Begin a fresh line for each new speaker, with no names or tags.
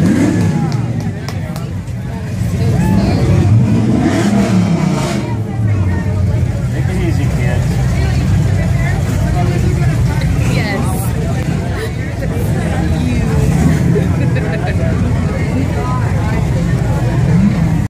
out.